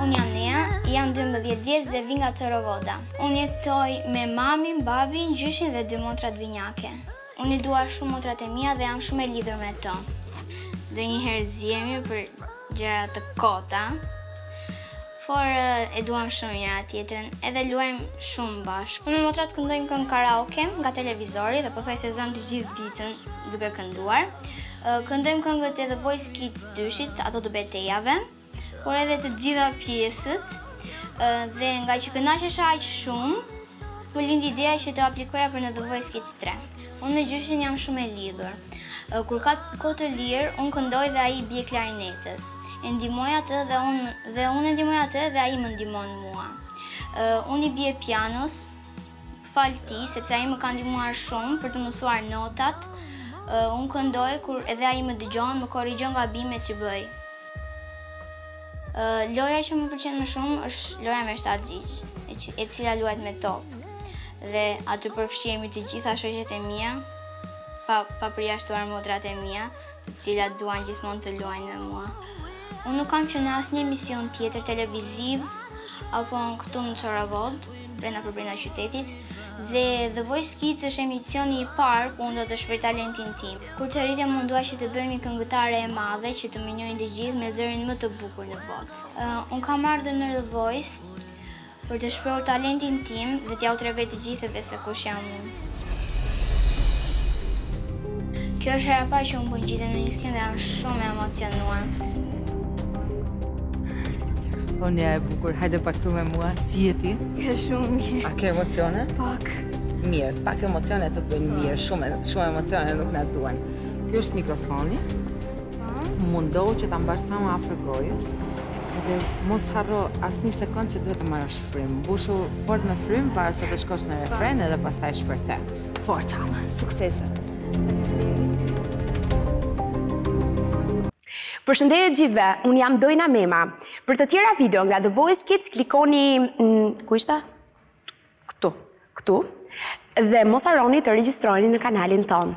Unë jam Nea, jam 12 vjeç dhe vij nga Çorovoda. Unë jetoj me mamin, babin, gjyshin dhe dy motrat binjake. Unë i dua shumë motrat e mia dhe jam shumë e lidhur me to. Ndonjëherë zihemi për gjëra të kota. Por e duam shumë njëra tjetrën, edhe luajmë shumë bashkë. Me motrat këndojmë këngë karaoke nga televizori dhe pothuajse zëmë të gjithë ditën duke kënduar. Këndojmë këngët e The Voice Kids dyshit, ato të betejave, por edhe të gjitha pjesët. Dhe ngaqë kënaqesha aq shumë, Më lindi ideja që të aplikoja për në The Voice Kids 3. Unë me gjyshin jam shumë e lidhur. Kur ka kohë të lirë, unë këndoj dhe ai i bie klarinetës. E ndihmoj atë dhe unë dhe unë e ndihmoj atë dhe ai më ndihmon mua. Unë i bie pianos falë tij sepse ai më ka ndihmuar shumë për të mësuar notat. Unë këndoj kur edhe ai më dëgjon, më korrigjon gabimet që bëj. Loja që më pëlqen më shumë është loja me shtatë gjigj, e cila luhet me top. Dhe aty përfshihemi të gjitha shoqet e mia, pa pa përjashtuar motrat e mia, të cilat duan gjithmonë të luajnë me mua. Unë nuk kam qenë në asnjë emision tjetër televiziv, apo në këtu në Çorovodë, brenda për brenda qytetit, dhe The Voice Kids është emisioni i parë ku unë do të shpreh talentin tim. Kur të rritem unë dua që të bëhem një këngëtare e madhe që të më njohin të gjithë me zërin më të bukur në botë. Uh, unë kam ardhur në The Voice për të shprehur talentin tim dhe t'ua tregoj të gjithëve se kush jam unë. Kjo është hera e parë që unë po ngjitem në një skenë dhe jam shumë e emocionuar. Po një e bukur, hajde pak këtu me mua, si je ti? Jam shumë mirë. A ke emocione? Pak. Mirë, pak emocione të bëjnë mirë, shumë, shumë emocione nuk na duhen. Ky është mikrofoni, mundohu që ta mbash sa më afrë gojës, dhe mos harro asnjë sekondë që duhet të marrësh frymë. Mbushu fort me frymë, para se të shkosh në refren edhe pastaj shpërthe. Fort, Tama, suksese! Përshëndetje gjithëve, unë jam Dojna Mema. Për të tjera video nga The Voice Kids, klikoni... Ku ishta? Këtu. Këtu. Dhe mos harroni të regjistroheni në kanalin tonë.